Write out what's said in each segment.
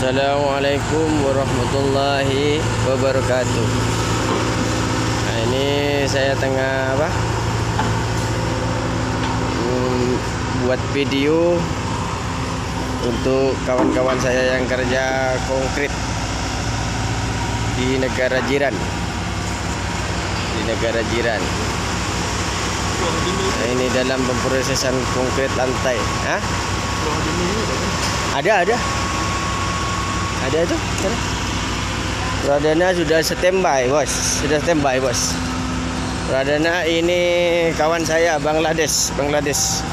Assalamualaikum warahmatullahi wabarakatuh. Nah, ini saya tengah apa? Hmm, buat video untuk kawan-kawan saya yang kerja konkret di negara jiran. Di negara jiran. Nah, ini dalam pemrosesan konkret lantai. Ada, ada. Ada itu. Sana. Pradana sudah standby, bos. Sudah standby, bos. Pradana ini kawan saya Bangladesh, Bangladesh.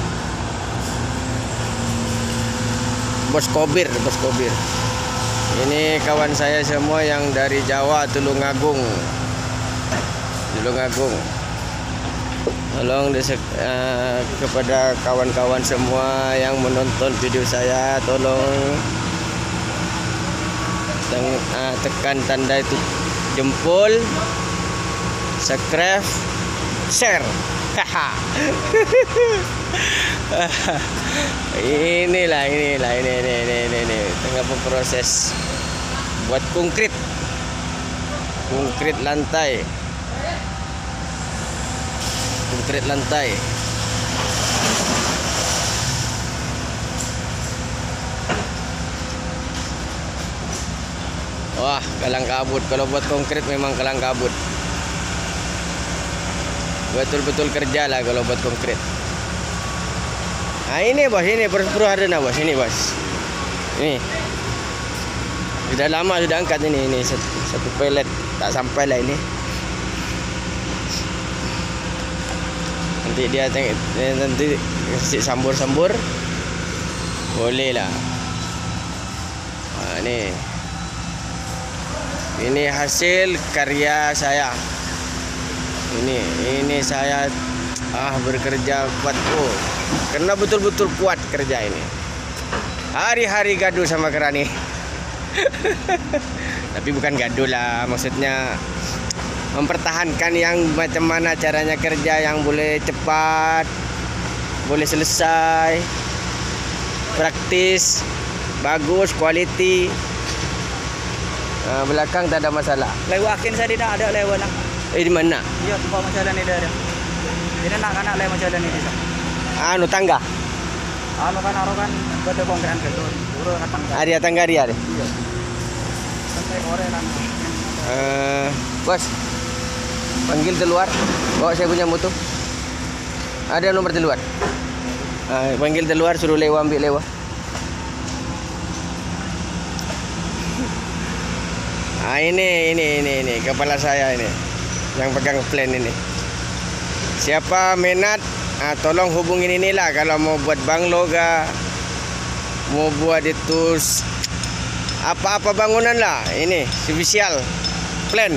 Bos Kobir, Bos Kobir. Ini kawan saya semua yang dari Jawa, Tulungagung. Tulungagung. Tolong desek, uh, kepada kawan-kawan semua yang menonton video saya, tolong teng, uh, tekan tanda itu. Jempol, subscribe, share. Inilah, inilah, ini, ini, ini, ini, ini, tengah berproses buat konkret, konkret lantai. Konkret lantai wah kalang kabut. Kalau buat konkret memang kalang kabut. Betul-betul kerja lah kalau buat konkret. Nah ini bos. Ini perlu ada nah bos. Ini bos. Ini. Sudah lama sudah angkat ini. Ini satu, satu pelet. Tak sampai lah ini. Nanti dia tengok nanti kasih sambur-sambur. Boleh lah. Ha, ni ini hasil karya saya. Ini ini saya ah bekerja kuat. Oh karena betul-betul kuat kerja ini. Hari-hari gaduh sama kerani. Tapi bukan gaduh lah maksudnya mempertahankan yang macam mana caranya kerja yang boleh cepat, boleh selesai, praktis, bagus, kualiti. Nah, belakang tak ada masalah. Lewakin saya tidak ada lewat nak. Eh di mana? Iya tempat masalah ni dia ada. Ini nak kanak lewat masalah ni bisa. Anu tangga. Anu kan aro kan beda konkret ke tu. Uru katang. Area tangga dia. deh. Iya. Sampai ore lan. Eh, bos. Panggil di luar. Bawa saya punya motor. Ada nomor di luar. Ah, panggil di luar suruh lewa ambil lewa. Ah ini ini ini ini. Kepala saya ini. Yang pegang plan ini. Siapa minat ah, tolong hubungin inilah. Kalau mau buat banglo ga mau buat itu apa-apa bangunan lah. Ini spesial plan.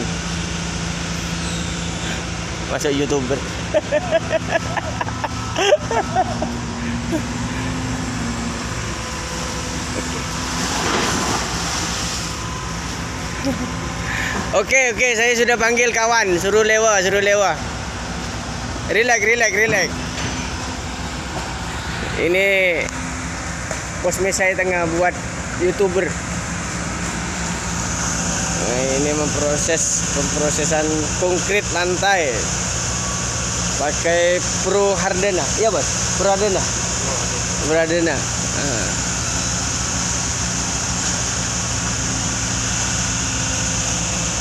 Masuk youtuber Oke oke saya sudah panggil kawan suruh lewa suruh lewa Relax relax relax Ini Posme saya tengah buat youtuber Nah, ini memproses pemprosesan konkret lantai pakai Pro Hardena. Iya, Bos. Pro Hardena. Pro Hardena. Ah.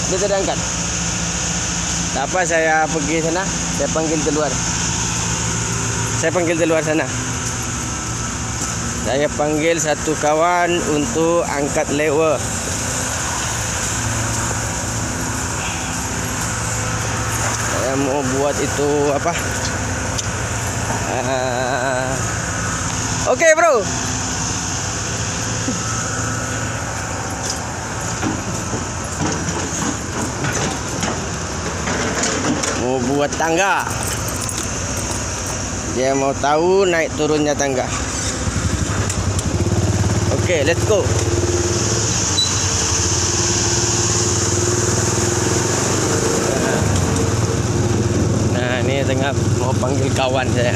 Dia sudah angkat. Apa saya pergi sana, saya panggil keluar. Saya panggil keluar sana. Saya panggil satu kawan untuk angkat lewa. saya mau buat itu apa Ah. oke bro mau buat tangga. Dia mau tahu naik turunnya tangga. Oke let's go. Nah ini tengah mau panggil kawan saya.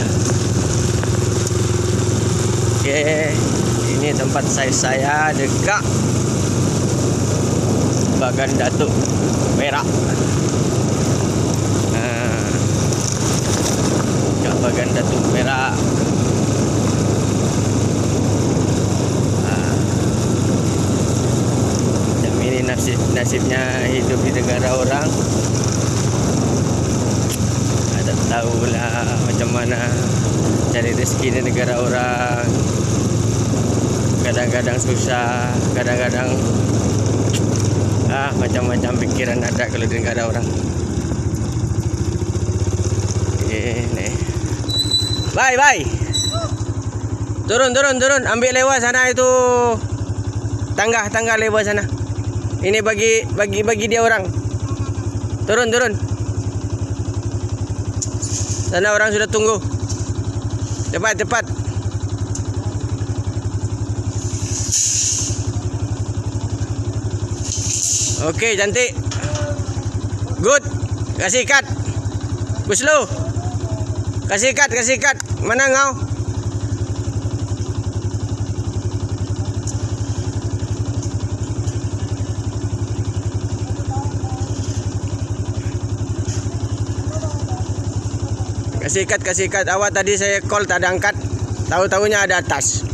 Oke Ini ini tempat saya saya dekat. Bagan Datuk Perak. Nasibnya hidup di negara orang. Tak tahulah macam mana cari rezeki di negara orang. Kadang-kadang susah, kadang-kadang ah macam-macam pikiran ada kalau di negara orang. Ini. Bye bye. Turun turun turun ambil lewat sana itu tangga tangga lewat sana. Ini bagi bagi bagi dia orang. Turun turun. Sana orang sudah tunggu. Cepat cepat. Okey cantik. Good. Kasih kat. Buslo. Kasih kat kasih kat. Mana kau? Kasih ikat, kasih ikat. Awak tadi saya call tak ada angkat. Tahu-tahunya ada atas.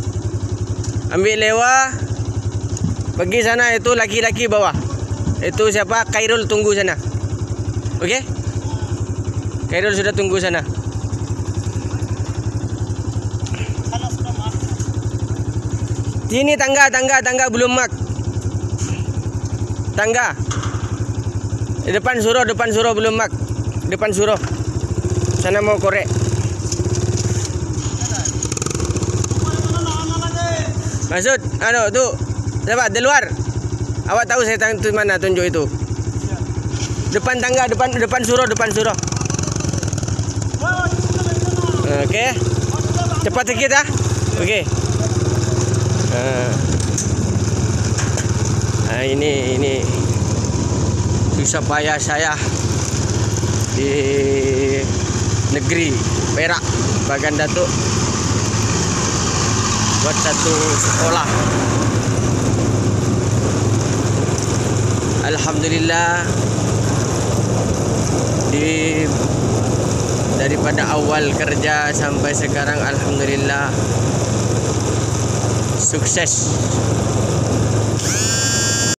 Ambil lewa. Pergi sana itu laki-laki bawah. Itu siapa? Kairul tunggu sana. Okey? Kairul sudah tunggu sana. Sini tangga, tangga, tangga belum mak. Tangga. Depan suruh, depan suruh belum mak. Depan suruh. Sana mau korek. Maksud, anu tu, dapat di luar. Awak tahu saya tu mana tunjuk itu. Depan tangga, depan depan suruh, depan suruh. Okey. Cepat sikit ah. Okey. Ah. Ah, ini ini susah payah saya di negeri Perak Bagan Datuk buat satu sekolah. Alhamdulillah di daripada awal kerja sampai sekarang Alhamdulillah sukses